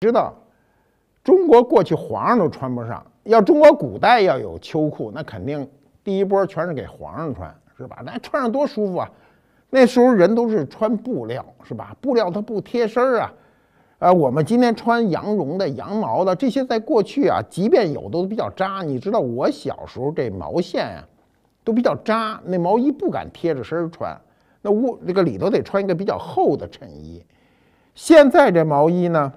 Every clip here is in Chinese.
知道，中国过去皇上都穿不上，要中国古代要有秋裤，那肯定第一波全是给皇上穿，是吧？那穿上多舒服啊！那时候人都是穿布料，是吧？布料它不贴身啊。啊，我们今天穿羊绒的、羊毛的这些，在过去啊，即便有都比较扎。你知道我小时候这毛线啊，都比较扎，那毛衣不敢贴着身穿，那屋这个里头得穿一个比较厚的衬衣。现在这毛衣呢？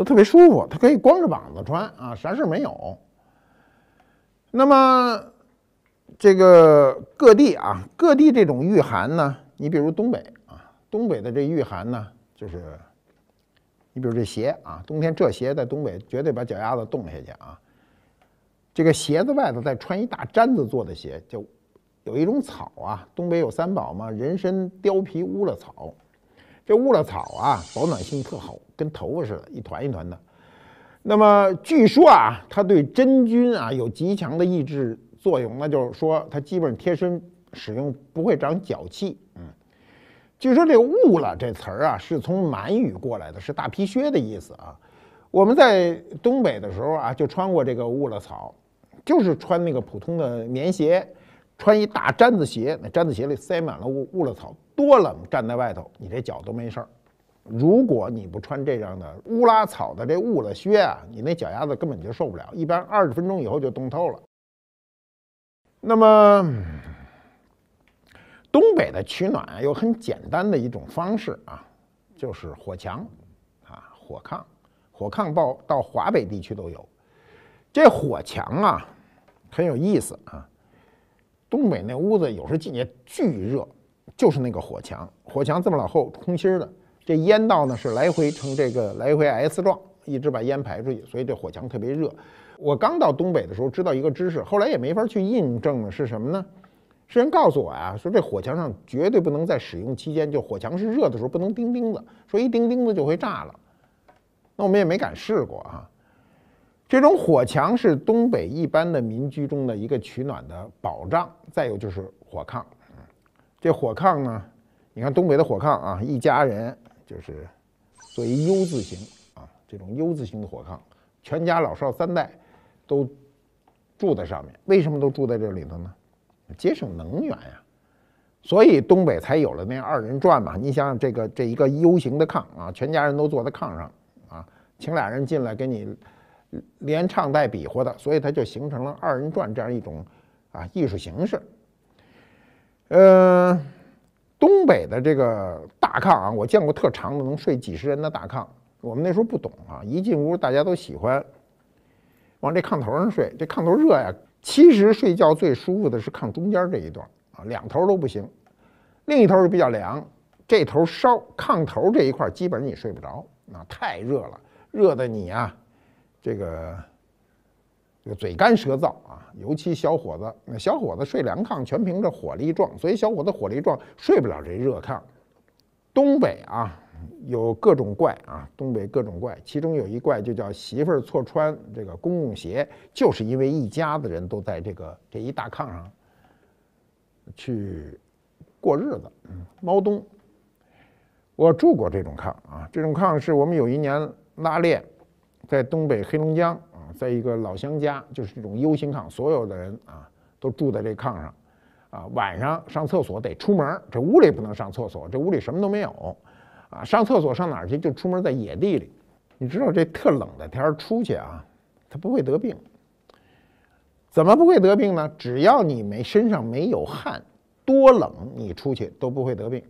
都特别舒服，它可以光着膀子穿啊，啥事没有。那么这个各地啊，各地这种御寒呢，你比如东北啊，东北的这御寒呢，就是你比如这鞋啊，冬天这鞋在东北绝对把脚丫子冻下去啊。这个鞋子外头再穿一大毡子做的鞋，就有一种草啊，东北有三宝嘛，人参、貂皮、乌拉草。这乌拉草啊，保暖性特好，跟头发似的，一团一团的。那么据说啊，它对真菌啊有极强的抑制作用，那就是说它基本上贴身使用不会长脚气。嗯，据说这个乌拉这词儿啊是从满语过来的，是大皮靴的意思啊。我们在东北的时候啊，就穿过这个乌拉草，就是穿那个普通的棉鞋，穿一大毡子鞋，那毡子鞋里塞满了乌乌拉草。多冷，站在外头，你这脚都没事儿。如果你不穿这样的乌拉草的这乌拉靴啊，你那脚丫子根本就受不了，一般二十分钟以后就冻透了。那么，东北的取暖有很简单的一种方式啊，就是火墙啊，火炕，火炕到到华北地区都有。这火墙啊，很有意思啊。东北那屋子有时候进去巨热。就是那个火墙，火墙这么老厚，空心的，这烟道呢是来回呈这个来回 S 状，一直把烟排出去，所以这火墙特别热。我刚到东北的时候知道一个知识，后来也没法去印证了，是什么呢？是人告诉我呀，说这火墙上绝对不能在使用期间，就火墙是热的时候不能钉钉子，说一钉钉子就会炸了。那我们也没敢试过啊。这种火墙是东北一般的民居中的一个取暖的保障。再有就是火炕。这火炕呢？你看东北的火炕啊，一家人就是做一 U 字形啊，这种 U 字形的火炕，全家老少三代都住在上面。为什么都住在这里头呢？节省能源呀。所以东北才有了那二人转嘛。你想想这个这一个 U 型的炕啊，全家人都坐在炕上啊，请俩人进来给你连唱带比划的，所以它就形成了二人转这样一种啊艺术形式。呃，东北的这个大炕啊，我见过特长的，能睡几十人的大炕。我们那时候不懂啊，一进屋大家都喜欢往这炕头上睡。这炕头热呀，其实睡觉最舒服的是炕中间这一段啊，两头都不行。另一头是比较凉，这头烧炕头这一块基本上你睡不着，那太热了，热的你啊，这个。这个嘴干舌燥啊，尤其小伙子，那小伙子睡凉炕全凭着火力壮，所以小伙子火力壮睡不了这热炕。东北啊，有各种怪啊，东北各种怪，其中有一怪就叫媳妇儿错穿这个公共鞋，就是因为一家子人都在这个这一大炕上去过日子。嗯，猫冬，我住过这种炕啊，这种炕是我们有一年拉练，在东北黑龙江啊。在一个老乡家，就是这种 U 型炕，所有的人啊都住在这炕上，啊，晚上上厕所得出门，这屋里不能上厕所，这屋里什么都没有，啊，上厕所上哪儿去？就出门在野地里。你知道这特冷的天出去啊，他不会得病。怎么不会得病呢？只要你没身上没有汗，多冷你出去都不会得病。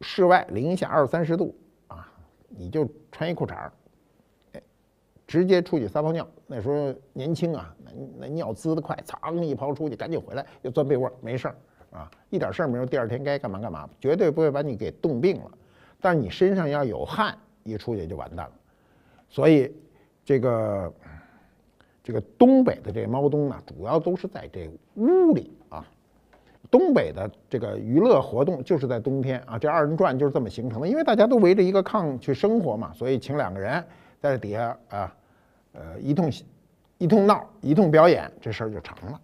室外零下二三十度啊，你就穿一裤衩儿。直接出去撒泡尿，那时候年轻啊，那那尿滋的快，噌一泡出去，赶紧回来又钻被窝，没事儿啊，一点事儿没有。第二天该干嘛干嘛，绝对不会把你给冻病了。但是你身上要有汗，一出去就完蛋了。所以这个这个东北的这猫冬呢，主要都是在这屋里啊。东北的这个娱乐活动就是在冬天啊，这二人转就是这么形成的，因为大家都围着一个炕去生活嘛，所以请两个人。在这底下啊，呃，一通一通闹，一通表演，这事儿就成了。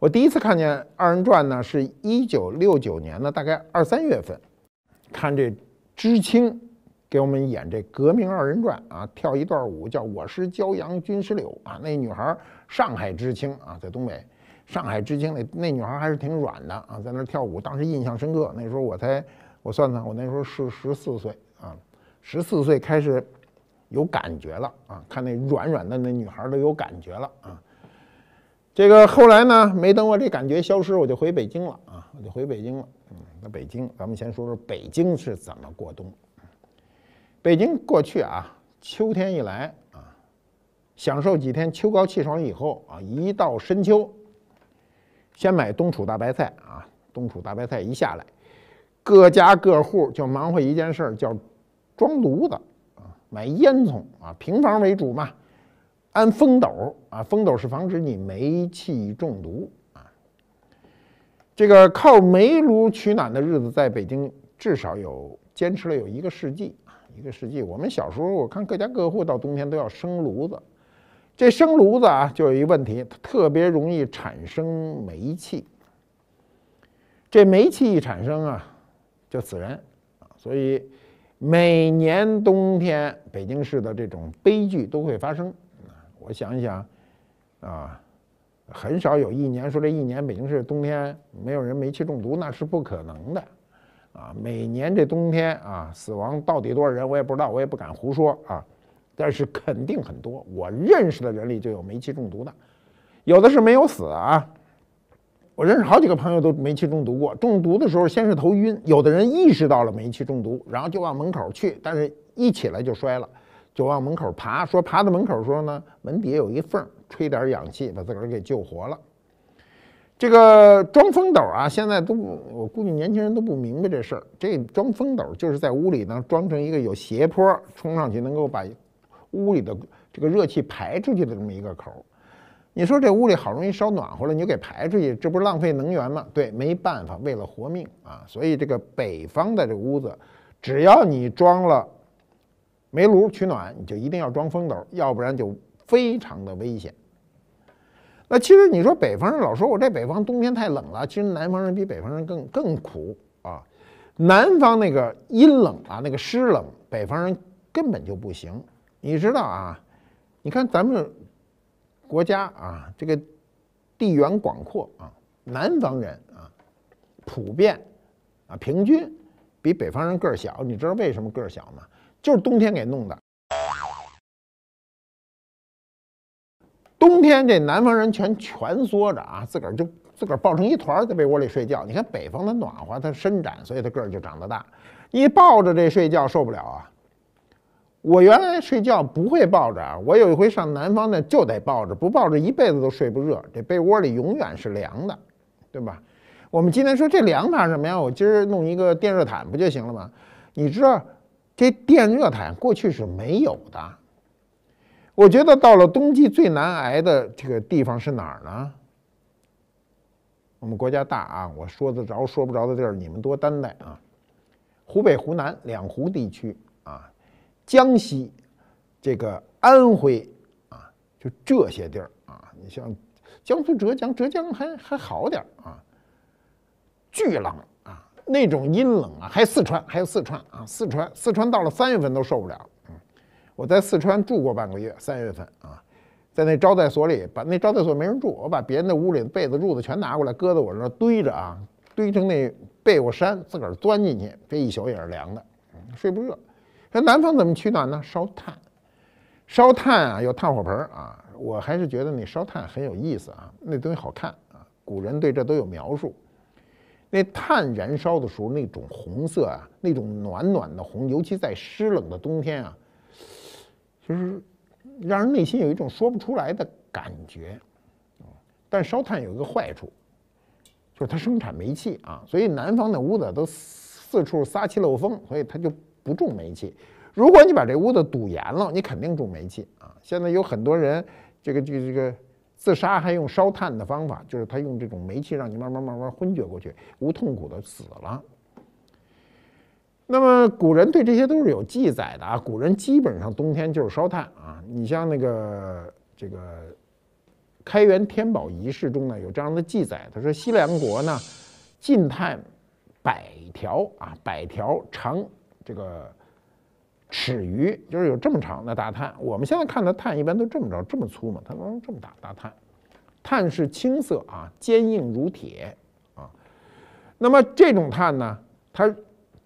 我第一次看见二人转呢，是一九六九年的大概二三月份，看这知青给我们演这革命二人转啊，跳一段舞叫《我师骄阳君师柳》啊。那女孩上海知青啊，在东北，上海知青那那女孩还是挺软的啊，在那跳舞，当时印象深刻。那时候我才我算算，我那时候是十四岁啊，十四岁开始有感觉了啊，看那软软的那女孩都有感觉了啊。这个后来呢，没等我这感觉消失，我就回北京了啊，我就回北京了。嗯，那北京，咱们先说说北京是怎么过冬。北京过去啊，秋天一来啊，享受几天秋高气爽以后啊，一到深秋，先买冬储大白菜啊，冬储大白菜一下来，各家各户就忙活一件事儿，叫装炉子，买烟囱啊，平房为主嘛，安风斗啊，风斗是防止你煤气中毒啊。这个靠煤炉取暖的日子，在北京至少有坚持了有一个世纪啊。一个世纪，我们小时候我看各家各户到冬天都要生炉子，这生炉子啊就有一个问题，它特别容易产生煤气。这煤气一产生啊，就死人啊，所以每年冬天北京市的这种悲剧都会发生。我想一想啊，很少有一年说这一年北京市冬天没有人煤气中毒，那是不可能的。啊，每年这冬天啊，死亡到底多少人，我也不知道，我也不敢胡说啊。但是肯定很多，我认识的人里就有煤气中毒的，有的是没有死啊。我认识好几个朋友都煤气中毒过，中毒的时候先是头晕，有的人意识到了煤气中毒，然后就往门口去，但是一起来就摔了，就往门口爬，说爬到门口说呢，门底下有一缝，吹点氧气把自个儿给救活了。这个装风斗啊，现在都我估计年轻人都不明白这事儿。这装风斗就是在屋里呢装成一个有斜坡冲上去，能够把屋里的这个热气排出去的这么一个口。你说这屋里好容易烧暖和了，你就给排出去，这不是浪费能源吗？对，没办法，为了活命啊。所以这个北方的这屋子，只要你装了煤炉取暖，你就一定要装风斗，要不然就非常的危险。那其实你说北方人老说我这北方冬天太冷了，其实南方人比北方人更更苦啊。南方那个阴冷啊，那个湿冷，北方人根本就不行。你知道啊？你看咱们国家啊，这个地缘广阔啊，南方人啊，普遍啊，平均比北方人个儿小。你知道为什么个儿小吗？就是冬天给弄的。冬天这南方人全蜷缩着啊，自个儿就自个儿抱成一团在被窝里睡觉。你看北方的暖和，它伸展，所以它个儿就长得大。一抱着这睡觉受不了啊！我原来睡觉不会抱着啊，我有一回上南方呢就得抱着，不抱着一辈子都睡不热。这被窝里永远是凉的，对吧？我们今天说这凉法什么呀？我今儿弄一个电热毯不就行了吗？你知道这电热毯过去是没有的。我觉得到了冬季最难挨的这个地方是哪儿呢？我们国家大啊，我说得着说不着的地儿，你们多担待啊。湖北、湖南两湖地区，江西、这个安徽啊，就这些地儿啊。你像江苏、浙江，浙江还还好点儿啊。巨冷啊，那种阴冷啊，还有四川，还有四川啊，四川四川到了三月份都受不了。我在四川住过半个月，三月份啊，在那招待所里，把那招待所没人住，我把别人的屋里的被子、褥子全拿过来，搁在我这堆着啊，堆成那被窝山，自个儿钻进去，这一宿也是凉的，睡不热。那南方怎么取暖呢？烧炭，烧炭啊，有炭火盆啊，我还是觉得那烧炭很有意思啊，那东西好看啊，古人对这都有描述。那炭燃烧的时候，那种红色啊，那种暖暖的红，尤其在湿冷的冬天啊。就是让人内心有一种说不出来的感觉，但烧炭有一个坏处，就是它生产煤气啊，所以南方的屋子都四处撒气漏风，所以它就不种煤气。如果你把这屋子堵严了，你肯定种煤气啊。现在有很多人这个这个这个自杀还用烧炭的方法，就是他用这种煤气让你慢慢慢慢昏厥过去，无痛苦的死了。那么古人对这些都是有记载的啊，古人基本上冬天就是烧炭啊。你像那个这个开元天宝仪式中呢有这样的记载，他说西凉国呢进炭百条啊，百条长这个齿鱼，就是有这么长的大碳。我们现在看的碳一般都这么着，这么粗嘛，它能这么大大碳。碳是青色啊，坚硬如铁啊。那么这种碳呢，它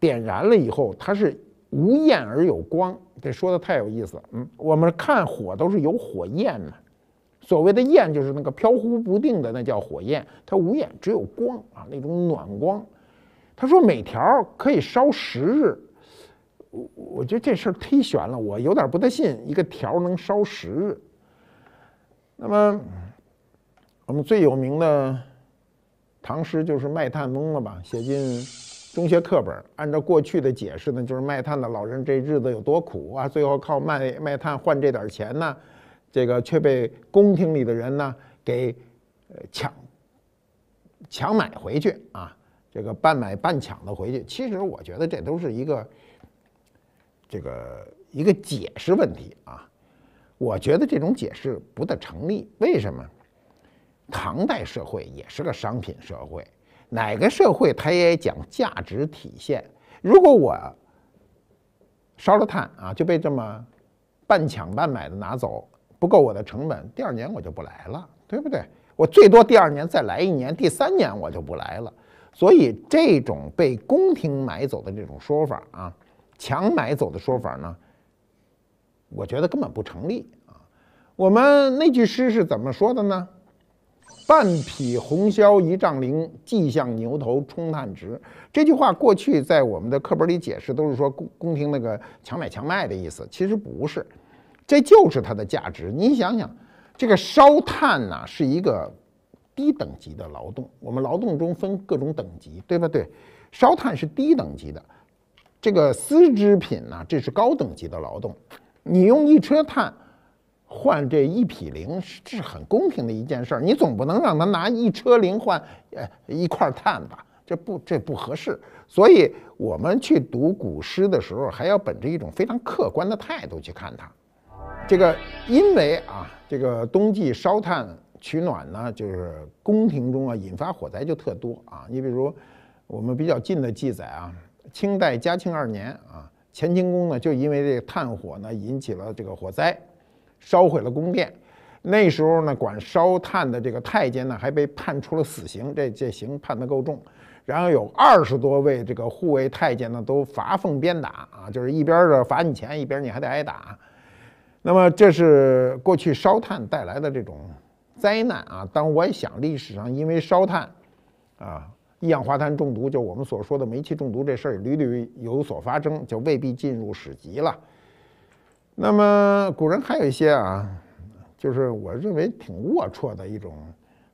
点燃了以后，它是无焰而有光。这说的太有意思了。嗯，我们看火都是有火焰的，所谓的焰就是那个飘忽不定的，那叫火焰。它无焰，只有光啊，那种暖光。他说每条可以烧十日。我我觉得这事儿忒悬了，我有点不太信一个条能烧十日。那么，我们最有名的唐诗就是《卖炭翁》了吧？写进中学课本。按照过去的解释呢，就是卖炭的老人这日子有多苦啊！最后靠卖卖炭换这点钱呢，这个却被宫廷里的人呢给抢抢买回去啊！这个半买半抢的回去。其实我觉得这都是一个。这个一个解释问题啊，我觉得这种解释不大成立。为什么？唐代社会也是个商品社会，哪个社会它也讲价值体现。如果我烧了炭啊，就被这么半抢半买的拿走，不够我的成本，第二年我就不来了，对不对？我最多第二年再来一年，第三年我就不来了。所以这种被宫廷买走的这种说法啊。强买走的说法呢，我觉得根本不成立啊。我们那句诗是怎么说的呢？“半匹红绡一丈绫，系向牛头充炭直。”这句话过去在我们的课本里解释都是说宫宫廷那个强买强卖的意思，其实不是，这就是它的价值。你想想，这个烧炭呢是一个低等级的劳动，我们劳动中分各种等级，对不对？烧炭是低等级的。这个丝织品呢，这是高等级的劳动。你用一车炭换这一匹绫，这是很公平的一件事儿。你总不能让他拿一车绫换呃一块炭吧？这不这不合适。所以我们去读古诗的时候，还要本着一种非常客观的态度去看它。这个因为啊，这个冬季烧炭取暖呢，就是宫廷中啊引发火灾就特多啊。你比如我们比较近的记载啊。清代嘉庆二年啊，乾清宫呢就因为这个炭火呢引起了这个火灾，烧毁了宫殿。那时候呢，管烧炭的这个太监呢还被判处了死刑，这这刑判得够重。然后有二十多位这个护卫太监呢都罚俸鞭打啊，就是一边的罚你钱，一边你还得挨打。那么这是过去烧炭带来的这种灾难啊。当我也想历史上因为烧炭啊。一氧化碳中毒，就我们所说的煤气中毒这事儿，屡屡有所发生，就未必进入史籍了。那么古人还有一些啊，就是我认为挺龌龊的一种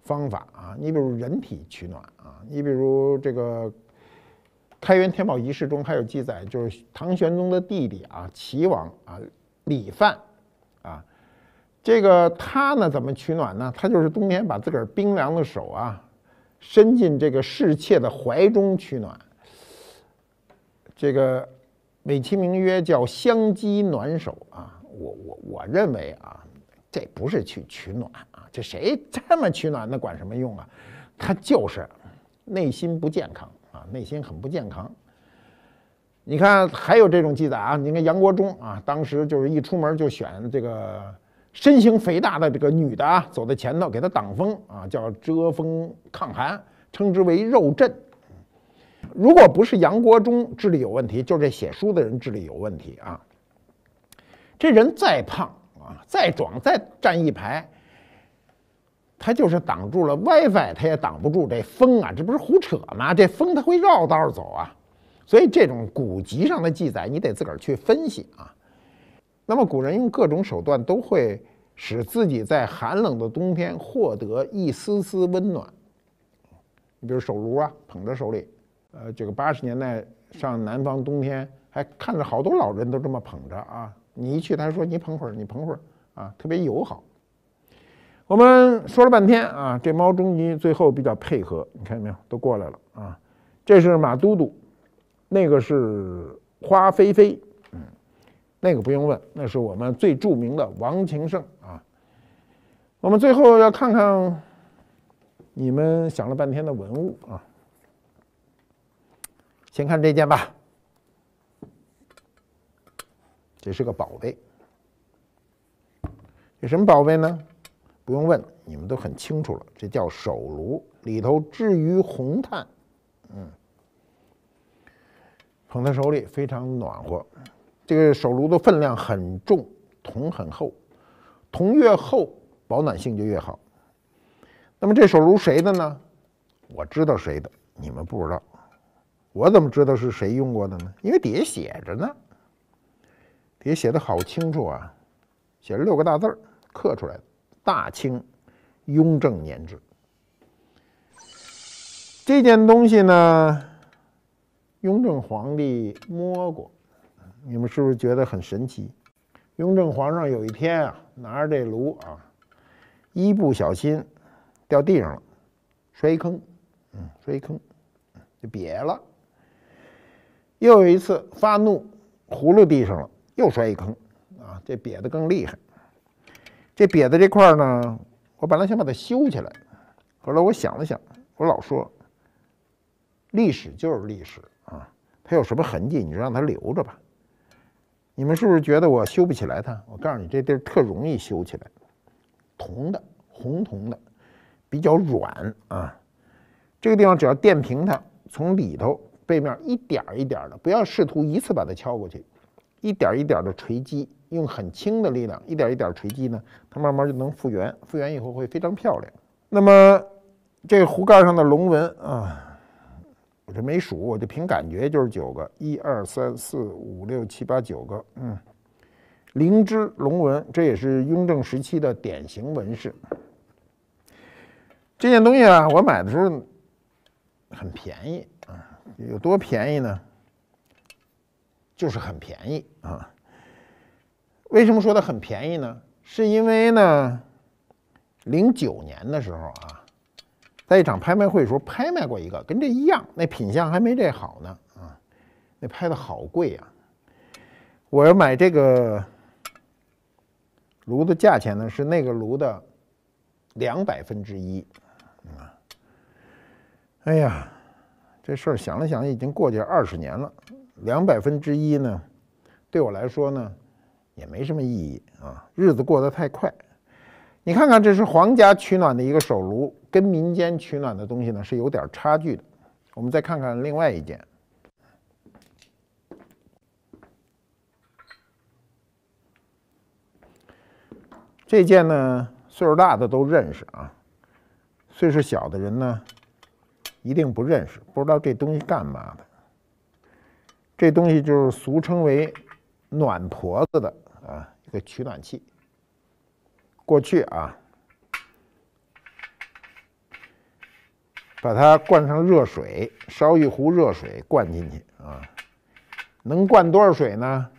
方法啊。你比如人体取暖啊，你比如这个开元天宝仪式中还有记载，就是唐玄宗的弟弟啊，齐王啊，李范啊，这个他呢怎么取暖呢？他就是冬天把自个儿冰凉的手啊。伸进这个侍妾的怀中取暖，这个美其名曰叫香肌暖手啊！我我我认为啊，这不是去取暖啊，这谁这么取暖，那管什么用啊？他就是内心不健康啊，内心很不健康。你看还有这种记载啊，你看杨国忠啊，当时就是一出门就选这个。身形肥大的这个女的啊，走在前头给她挡风啊，叫遮风抗寒，称之为肉阵。如果不是杨国忠智力有问题，就是这写书的人智力有问题啊。这人再胖啊，再壮，再站一排，他就是挡住了 WiFi，他也挡不住这风啊，这不是胡扯吗？这风它会绕道走啊，所以这种古籍上的记载，你得自个儿去分析啊。那么古人用各种手段都会使自己在寒冷的冬天获得一丝丝温暖。你比如手炉啊，捧在手里，呃，这个八十年代上南方冬天还看着好多老人都这么捧着啊。你一去，他说你捧会儿，你捧会儿啊，特别友好。我们说了半天啊，这猫终于最后比较配合，你看见没有？都过来了啊。这是马都督，那个是花飞飞。那个不用问，那是我们最著名的王晴胜啊。我们最后要看看你们想了半天的文物啊，先看这件吧。这是个宝贝。这什么宝贝呢？不用问，你们都很清楚了。这叫手炉，里头置于红炭，嗯，捧在手里非常暖和。这个手炉的分量很重，铜很厚，铜越厚，保暖性就越好。那么这手炉谁的呢？我知道谁的，你们不知道。我怎么知道是谁用过的呢？因为底下写着呢，底下写的好清楚啊，写着六个大字儿，刻出来的“大清雍正年制”。这件东西呢，雍正皇帝摸过。你们是不是觉得很神奇？雍正皇上有一天啊，拿着这炉啊，一不小心掉地上了，摔一坑，嗯，摔一坑就瘪了。又有一次发怒，葫芦地上了，又摔一坑，啊，这瘪的更厉害。这瘪的这块呢，我本来想把它修起来，后来我想了想，我老说，历史就是历史啊，它有什么痕迹，你就让它留着吧。你们是不是觉得我修不起来它？我告诉你，这地儿特容易修起来，铜的，红铜的，比较软啊。这个地方只要垫平它，从里头背面一点一点的，不要试图一次把它敲过去，一点一点的锤击，用很轻的力量，一点一点锤击呢，它慢慢就能复原，复原以后会非常漂亮。那么这个壶盖上的龙纹啊。我这没数，我就凭感觉就是九个，一二三四五六七八九个，嗯，灵芝龙纹，这也是雍正时期的典型纹饰。这件东西啊，我买的时候很便宜啊，有多便宜呢？就是很便宜啊。为什么说它很便宜呢？是因为呢，零九年的时候啊。在一场拍卖会的时候拍卖过一个，跟这一样，那品相还没这好呢啊，那拍的好贵呀！我要买这个炉的价钱呢是那个炉的两百分之一啊！哎呀，这事儿想了想，已经过去二十年了，两百分之一呢，对我来说呢也没什么意义啊，日子过得太快。你看看，这是皇家取暖的一个手炉。跟民间取暖的东西呢是有点差距的。我们再看看另外一件，这件呢岁数大的都认识啊，岁数小的人呢一定不认识，不知道这东西干嘛的。这东西就是俗称为暖婆子的啊一个取暖器。过去啊。把它灌上热水，烧一壶热水灌进去啊，能灌多少水呢？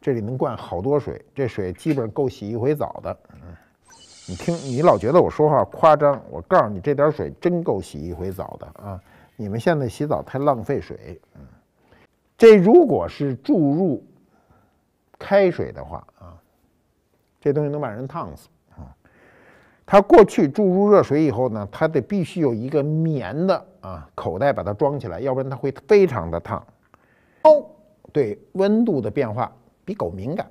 这里能灌好多水，这水基本够洗一回澡的。嗯，你听，你老觉得我说话夸张，我告诉你，这点水真够洗一回澡的啊！你们现在洗澡太浪费水。嗯，这如果是注入开水的话啊，这东西能把人烫死啊。它过去注入热水以后呢，它得必须有一个棉的啊口袋把它装起来，要不然它会非常的烫。猫对温度的变化比狗敏感，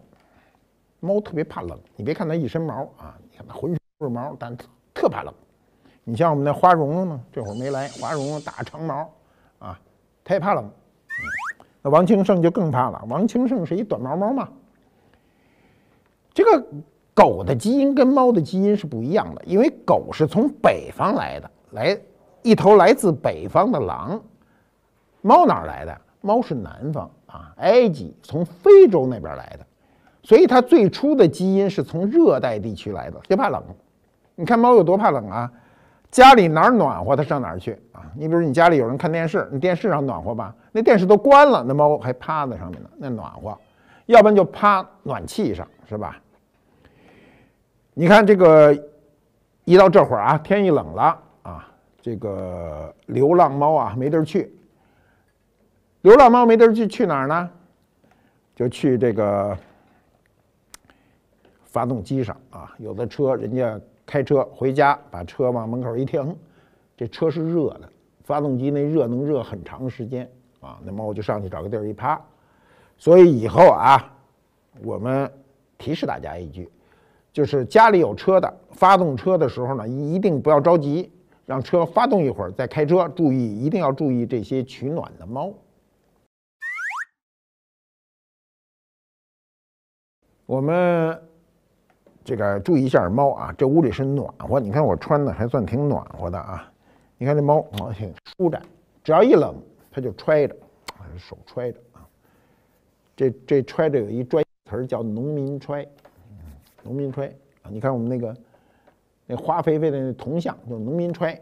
猫特别怕冷。你别看它一身毛啊，你看它浑身都是毛，但特怕冷。你像我们那花绒绒呢，这会儿没来，花绒绒大长毛啊，它也怕冷。那王清盛就更怕了，王清盛是一短毛猫嘛，这个。狗的基因跟猫的基因是不一样的，因为狗是从北方来的，来一头来自北方的狼。猫哪儿来的？猫是南方啊，埃及从非洲那边来的，所以它最初的基因是从热带地区来的，就怕冷。你看猫有多怕冷啊？家里哪儿暖和它上哪儿去啊？你比如你家里有人看电视，你电视上暖和吧？那电视都关了，那猫还趴在上面呢，那暖和。要不然就趴暖气上，是吧？你看这个，一到这会儿啊，天一冷了啊，这个流浪猫啊没地儿去。流浪猫没地儿去，去哪儿呢？就去这个发动机上啊。有的车人家开车回家，把车往门口一停，这车是热的，发动机那热能热很长时间啊。那猫就上去找个地儿一趴，所以以后啊，我们提示大家一句，就是家里有车的，发动车的时候呢，一定不要着急，让车发动一会儿再开车，注意一定要注意这些取暖的猫。我们这个注意一下猫啊，这屋里是暖和，你看我穿的还算挺暖和的啊。你看这猫啊，挺舒展，只要一冷它就揣着，手揣着啊。这这揣着有一专词儿叫农民揣，农民揣啊！你看我们那个那花肥肥的那铜像就农民揣，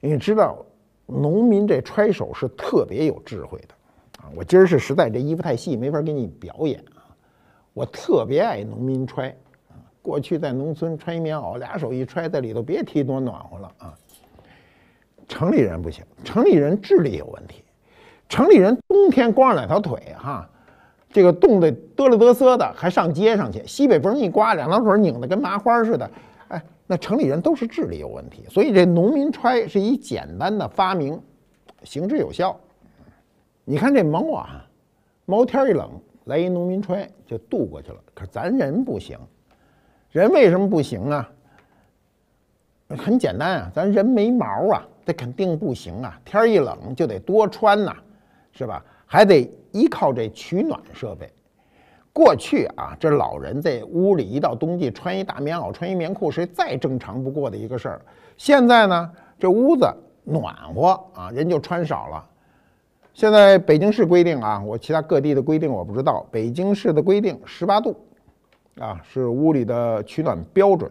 你知道农民这揣手是特别有智慧的啊！我今儿是实在这衣服太细，没法给你表演啊！我特别爱农民揣啊！过去在农村穿一棉袄，俩手一揣在里头，别提多暖和了啊！城里人不行，城里人智力有问题，城里人冬天光着两条腿哈。这个冻得嘚了嘚瑟的，还上街上去，西北风一刮，两条腿拧得跟麻花似的。哎，那城里人都是智力有问题，所以这农民揣是一简单的发明，行之有效。你看这猫啊，猫天一冷，来一农民揣就渡过去了。可咱人不行，人为什么不行啊？很简单啊，咱人没毛啊，这肯定不行啊。天一冷就得多穿呐，是吧？还得依靠这取暖设备。过去啊，这老人在屋里一到冬季穿一大棉袄、穿一棉裤是再正常不过的一个事儿。现在呢，这屋子暖和啊，人就穿少了。现在北京市规定啊，我其他各地的规定我不知道。北京市的规定十八度啊，是屋里的取暖标准。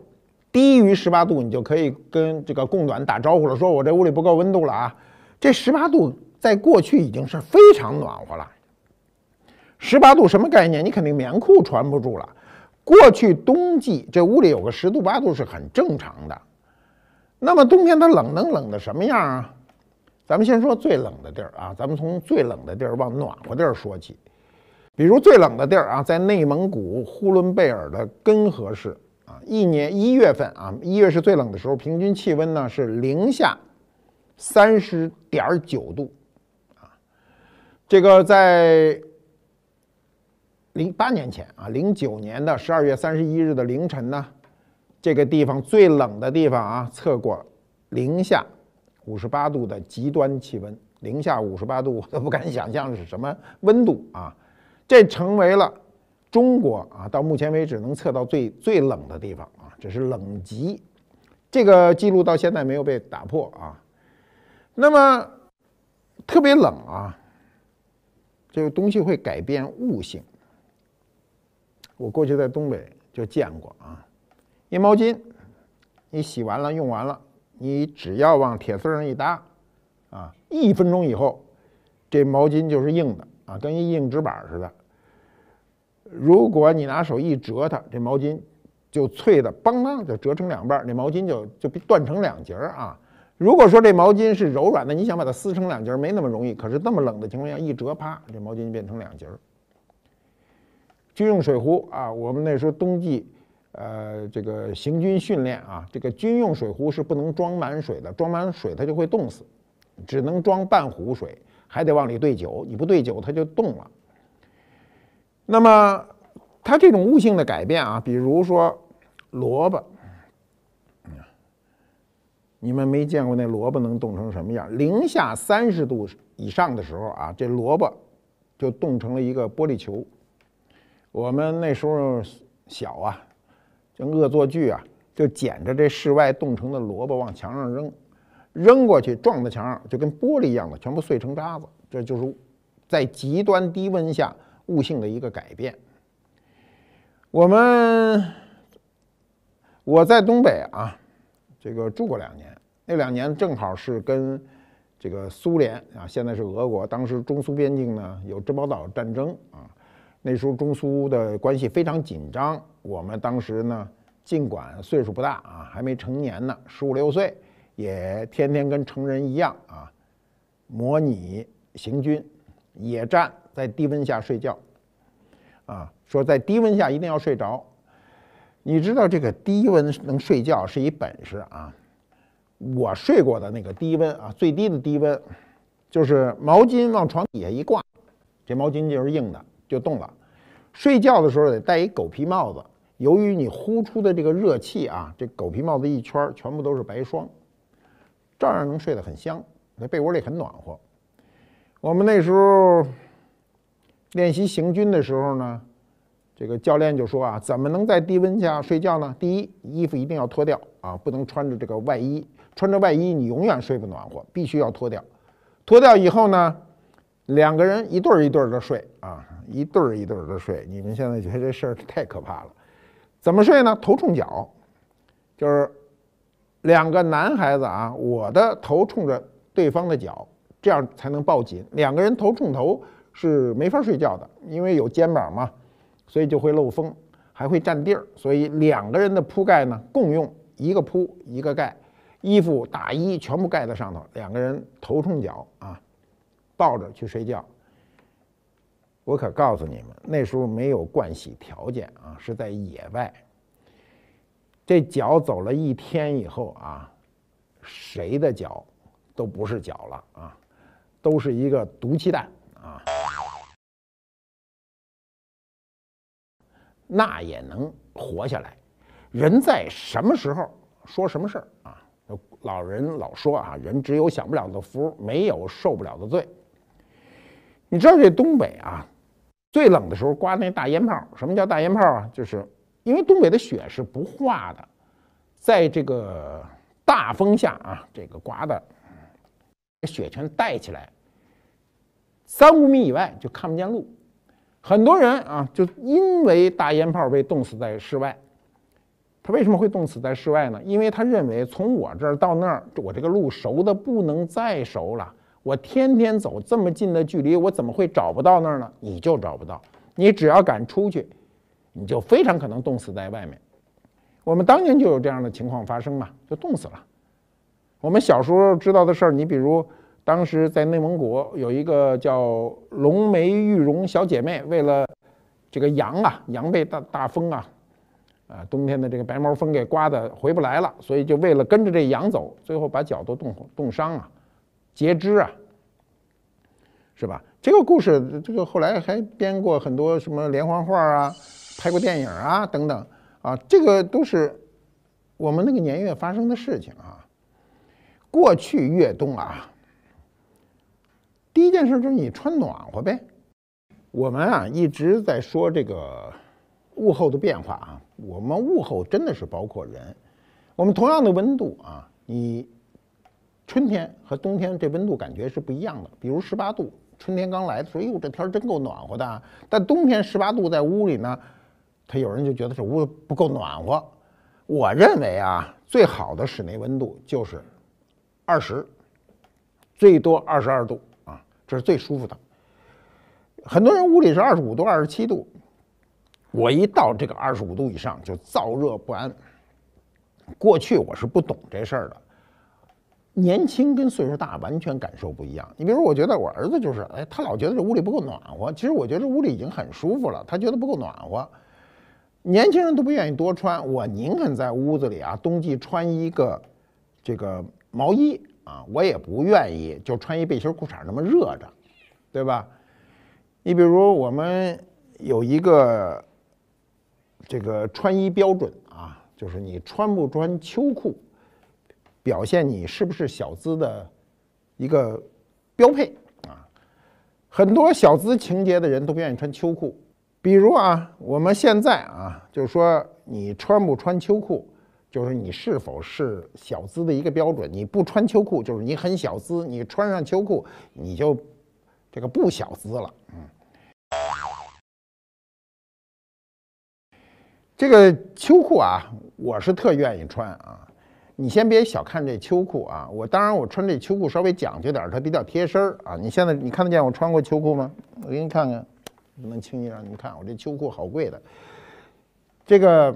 低于十八度，你就可以跟这个供暖打招呼了，说我这屋里不够温度了啊。这十八度。在过去已经是非常暖和了，十八度什么概念？你肯定棉裤穿不住了。过去冬季这屋里有个十度八度是很正常的。那么冬天它冷能冷的什么样啊？咱们先说最冷的地儿啊，咱们从最冷的地儿往暖和地儿说起。比如最冷的地儿啊，在内蒙古呼伦贝尔的根河市啊，一年一月份啊，一月是最冷的时候，平均气温呢是零下三十点九度。这个在零八年前啊，零九年的十二月三十一日的凌晨呢，这个地方最冷的地方啊，测过零下五十八度的极端气温，零下五十八度我都不敢想象是什么温度啊！这成为了中国啊到目前为止能测到最最冷的地方啊，这是冷极，这个记录到现在没有被打破啊。那么特别冷啊！这个东西会改变物性。我过去在东北就见过啊，一毛巾，你洗完了用完了，你只要往铁丝上一搭，啊，一分钟以后，这毛巾就是硬的啊，跟一硬纸板似的。如果你拿手一折它，这毛巾就脆的，邦当就折成两半，那毛巾就就断成两截儿啊。如果说这毛巾是柔软的，你想把它撕成两截儿没那么容易。可是这么冷的情况下，一折，啪，这毛巾就变成两截儿。军用水壶啊，我们那时候冬季，呃，这个行军训练啊，这个军用水壶是不能装满水的，装满水它就会冻死，只能装半壶水，还得往里兑酒，你不兑酒它就冻了。那么它这种物性的改变啊，比如说萝卜。你们没见过那萝卜能冻成什么样？零下三十度以上的时候啊，这萝卜就冻成了一个玻璃球。我们那时候小啊，就恶作剧啊，就捡着这室外冻成的萝卜往墙上扔，扔过去撞在墙上，就跟玻璃一样的，全部碎成渣子。这就是在极端低温下物性的一个改变。我们我在东北啊。这个住过两年，那两年正好是跟这个苏联啊，现在是俄国，当时中苏边境呢有珍宝岛战争啊，那时候中苏的关系非常紧张。我们当时呢，尽管岁数不大啊，还没成年呢，十五六岁，也天天跟成人一样啊，模拟行军、野战，在低温下睡觉啊，说在低温下一定要睡着。你知道这个低温能睡觉是一本事啊！我睡过的那个低温啊，最低的低温，就是毛巾往床底下一挂，这毛巾就是硬的，就冻了。睡觉的时候得戴一狗皮帽子，由于你呼出的这个热气啊，这狗皮帽子一圈全部都是白霜，照样能睡得很香。那被窝里很暖和。我们那时候练习行军的时候呢，这个教练就说啊，怎么能在低温下睡觉呢？第一，衣服一定要脱掉啊，不能穿着这个外衣，穿着外衣你永远睡不暖和，必须要脱掉。脱掉以后呢，两个人一对儿一对儿的睡啊，一对儿一对儿的睡。你们现在觉得这事儿太可怕了，怎么睡呢？头冲脚，就是两个男孩子啊，我的头冲着对方的脚，这样才能抱紧。两个人头冲头是没法睡觉的，因为有肩膀嘛，所以就会漏风，还会占地儿。所以两个人的铺盖呢，共用一个铺一个盖。衣服、大衣全部盖在上头，两个人头冲脚啊，抱着去睡觉。我可告诉你们，那时候没有盥洗条件啊，是在野外。这脚走了一天以后啊，谁的脚都不是脚了啊，都是一个毒气弹啊，那也能活下来。人在什么时候说什么事儿啊？老人老说啊，人只有享不了的福，没有受不了的罪。你知道这东北啊，最冷的时候刮那大烟炮。什么叫大烟炮啊？就是因为东北的雪是不化的，在这个大风下啊，这个刮的雪全带起来，三五米以外就看不见路。很多人啊，就因为大烟炮被冻死在室外。他为什么会冻死在室外呢？因为他认为从我这儿到那儿，我这个路熟的不能再熟了。我天天走这么近的距离，我怎么会找不到那儿呢？你就找不到。你只要敢出去，你就非常可能冻死在外面。我们当年就有这样的情况发生嘛，就冻死了。我们小时候知道的事儿，你比如当时在内蒙古有一个叫龙梅玉荣小姐妹，为了这个羊啊，羊被大大风啊。啊，冬天的这个白毛风给刮的回不来了，所以就为了跟着这羊走，最后把脚都冻冻伤啊，截肢啊，是吧？这个故事，这个后来还编过很多什么连环画啊，拍过电影啊等等啊，这个都是我们那个年月发生的事情啊。过去越冬啊，第一件事就是你穿暖和呗。我们啊一直在说这个。物候的变化啊，我们物候真的是包括人。我们同样的温度啊，你春天和冬天这温度感觉是不一样的。比如十八度，春天刚来的时候，哎呦，这天真够暖和的。但冬天十八度在屋里呢，他有人就觉得这屋不够暖和。我认为啊，最好的室内温度就是二十，最多二十二度，这是最舒服的。很多人屋里是二十五度、二十七度。我一到这个二十五度以上就燥热不安。过去我是不懂这事儿的，年轻跟岁数大完全感受不一样。你比如，我觉得我儿子就是，哎，他老觉得这屋里不够暖和。其实我觉得屋里已经很舒服了，他觉得不够暖和。年轻人都不愿意多穿，我宁肯在屋子里啊，冬季穿一个这个毛衣啊，我也不愿意就穿一背心裤衩那么热着，对吧？你比如我们有一个。这个穿衣标准啊，就是你穿不穿秋裤，表现你是不是小资的一个标配啊。很多小资情节的人都不愿意穿秋裤，比如啊，我们现在啊，就是说你穿不穿秋裤，就是你是否是小资的一个标准。你不穿秋裤，就是你很小资；你穿上秋裤，你就这个不小资了，嗯。这个秋裤啊，我是特愿意穿啊。你先别小看这秋裤啊，我当然我穿这秋裤稍微讲究点，它比较贴身儿啊。你现在你看得见我穿过秋裤吗？我给你看看，不能轻易让你们看，我这秋裤好贵的。这个